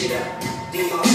shit up. Demand